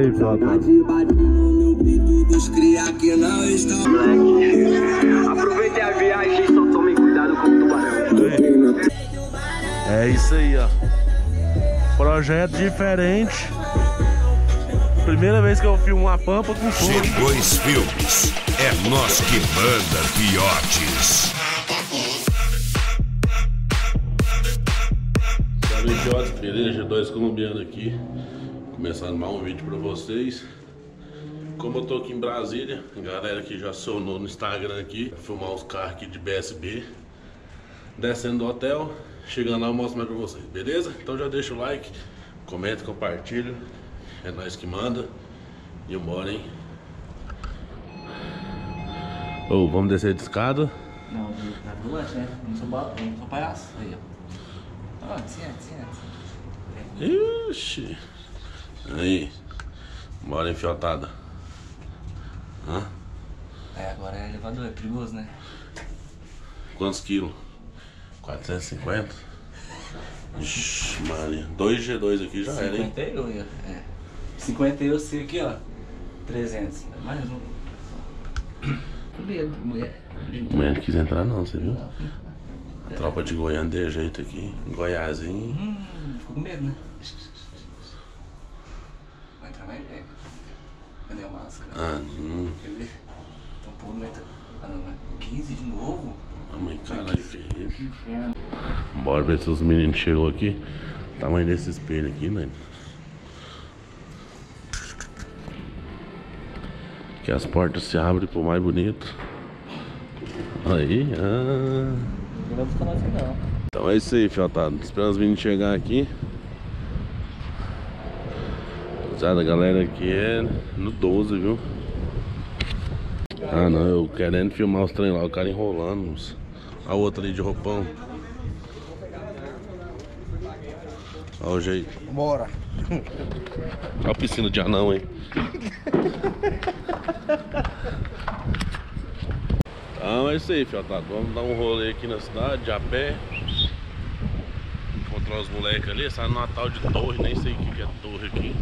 Aí, Jota. Aproveite a viagem e só tome cuidado com o tubarão. É isso aí, ó. Projeto diferente. Primeira vez que eu filmo uma pampa com fogo. G2 Filmes. É nós que manda, fiotes. Idiotas, beleza? G2 colombiano aqui. Começando mais um vídeo pra vocês. Como eu tô aqui em Brasília, a galera que já sonou no Instagram aqui, filmar os carros aqui de BSB. Descendo do hotel, chegando lá eu mostro mais pra vocês, beleza? Então já deixa o like, comenta, compartilha. É nós que manda. E bora, hein? Ô, vamos descer de escada. Não, tá do lanche, né? Não sou palhaço. Aí, ó. Ixi. Aí. Bora enfiotada. Hã? É, agora é elevador, é perigoso, né? Quantos quilos? 450? Ixi, Maria. 2 G2 aqui já era, hein? 50 eu, ia. é. 50 eu sei aqui, ó. 300. É Mais um. Com medo, mulher. Mulher não quis entrar não, você viu? A tropa de Goiânia deu jeito aqui. Goiásinho. Hum, ficou com medo, né? Vai entrar mais pega. Cadê a máscara? Ah, não. Quer ver? Pô, não entra. Ah, não, vai. 15 de novo? Ah, mãe, caralho, que isso. Que inferno. Bora ver se os meninos chegou aqui. Tamanho desse espelho aqui, né? Que as portas se abrem pro mais bonito. Aí, ah. Não vai buscar nós aqui, não. Então é isso aí, fiotado. Esperando os meninos chegar aqui. Rapaziada, a galera aqui é no 12, viu? Ah não, eu querendo filmar os trem lá, o cara enrolando. moço. A outra ali de roupão. Olha o jeito. Bora. Olha a piscina de anão, hein? Então é isso aí, fiotado. Vamos dar um rolê aqui na cidade, a pé. Encontrar os moleques ali. Sai numa tal de torre, nem sei o que é torre aqui.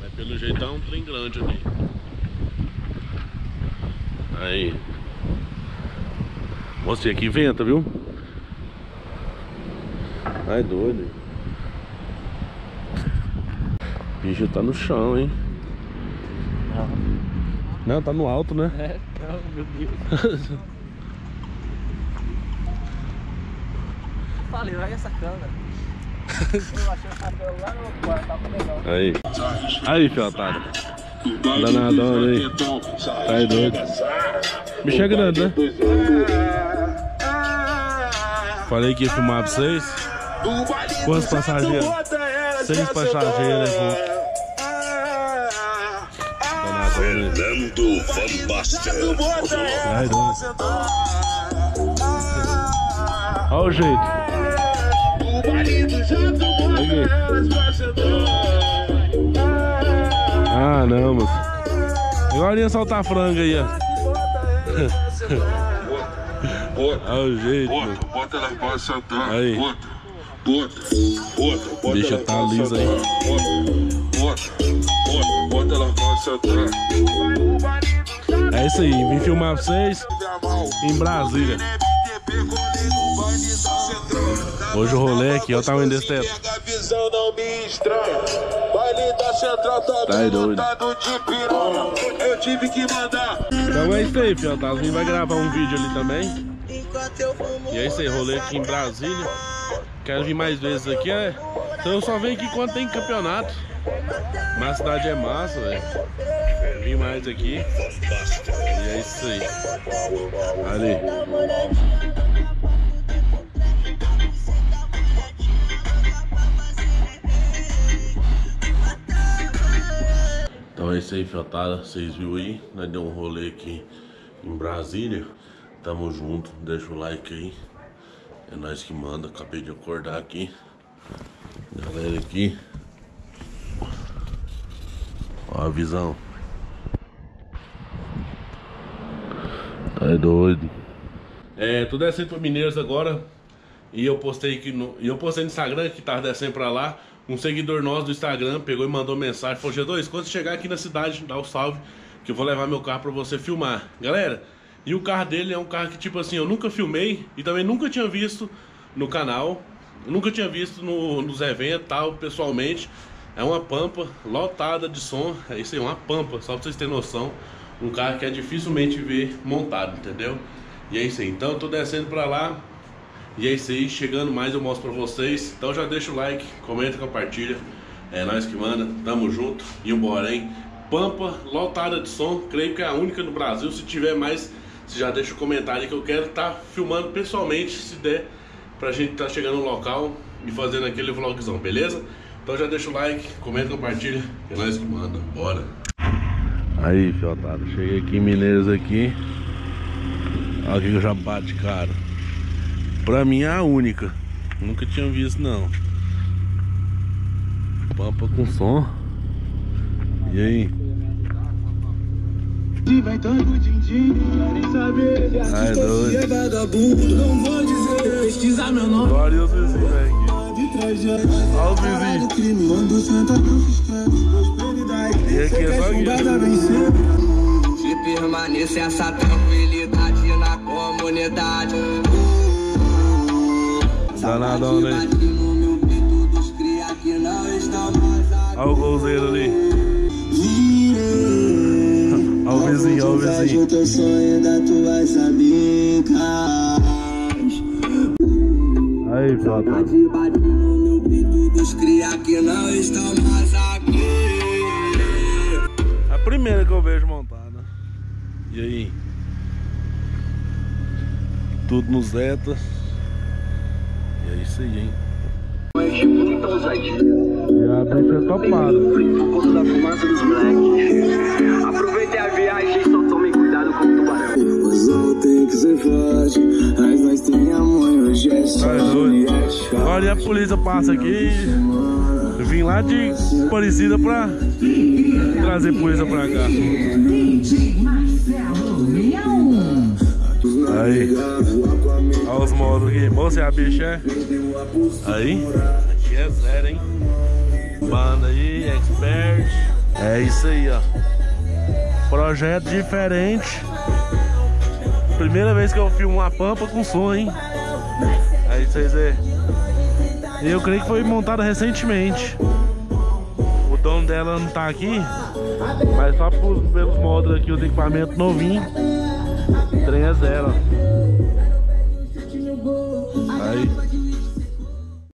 Mas pelo jeito é um trem grande ali. Aí. Moça, aqui venta, viu? Ai, doido. Bicho tá no chão, hein? Não. Não, tá no alto, né? É, não, meu Deus. Falei, olha essa câmera. Eu achei essa câmera lá no quarto, tava legal. Aí. Aí, fiotado. Danadão aí. Tá aí doido. Bicho é grande, né? Falei que ia filmar pra vocês. Quantos passageiros? Seis passageiros, né? Fernando Van Basten. Olha o jeito. Ah, não, mano. Agora ia soltar franga aí, ó. Bota, Olha o jeito, bota, bota ela pra sentar. Aí. Bota, bota, bota, bota. Ela tá liso aí. Bota, bota, É isso aí, vim filmar pra vocês em Brasília. Hoje o rolê aqui, olha o tamanho desse teto. Tá Tá aí, doido. Eu tive que mandar. Então é isso aí. Tá? A gente vai gravar um vídeo ali também. E é isso aí, rolê aqui em Brasília. Quero vir mais vezes aqui, é. Então eu só venho aqui quando tem campeonato. Mas a cidade é massa, velho. Vim mais aqui. E é isso aí. Ali. Então é isso aí, fiotada. Vocês viram aí? Nós deu um rolê aqui em Brasília. Tamo junto. Deixa o like aí. É nós que manda. Acabei de acordar aqui. Galera aqui. Ó a visão. Tá doido. É, tô descendo pra Mineiros agora. E eu postei aqui no. Eu postei no Instagram que tava descendo pra lá. um seguidor nosso do Instagram pegou e mandou mensagem, falou, G2, quando chegar aqui na cidade, dá o um salve, que eu vou levar meu carro pra você filmar. Galera, e o carro dele é um carro que, tipo assim, eu nunca filmei e também nunca tinha visto no canal, nunca tinha visto no, nos eventos tal, pessoalmente. É uma pampa lotada de som, é isso aí, uma pampa, só pra vocês terem noção. Um carro que é dificilmente ver montado, entendeu? E é isso aí, então eu tô descendo pra lá. E é isso aí, chegando mais eu mostro pra vocês. Então já deixa o like, comenta, compartilha. É nós que manda, tamo junto e embora, hein? Pampa lotada de som, creio que é a única no Brasil. Se tiver mais, você já deixa o comentário aí que eu quero estar tá filmando pessoalmente, se der, pra gente estar tá chegando no local e fazendo aquele vlogzão, beleza? Então já deixa o like, comenta, compartilha, é nós que manda, bora! Aí, fiotada, cheguei aqui em Mineiros aqui. Olha que eu já bate cara. Pra mim é a única. Nunca tinha visto não. Pampa com som. E aí? Vai tanto din-din, querem saber se artista se é vagabundo? Não vou dizer, pesquisar meu nome. Olha aqui Olha os vizinhos Quando senta no prosperidade E aqui é só guia. Se permanecer essa tranquilidade na comunidade. Danadão, né? Olha o golzeiro ali. Olha o vizinho, olha o vizinho. Aí, Frota. A primeira que eu vejo montada. E aí? Tudo nos Zetas. É isso aí, hein? Mas muita ousadia. E a bicha é topada. Por conta da fumaça dos moleques. Aproveitem a viagem Não tem que ser forte. Mas nós tem amor hoje é só. Olha a polícia passa aqui. Eu vim lá de Parecida pra trazer polícia pra cá. Aí. Olha os modos aqui. Moça, é a bicha é? Aí. Aqui é zero, hein? Banda aí, expert. É isso aí, ó. Projeto diferente. Primeira vez que eu filmo uma pampa com som, hein? Aí vocês vê. Eu creio que foi montada recentemente. O dono dela não tá aqui. Mas só por, pelos modos aqui, o equipamento novinho. O trem é zero. Aí.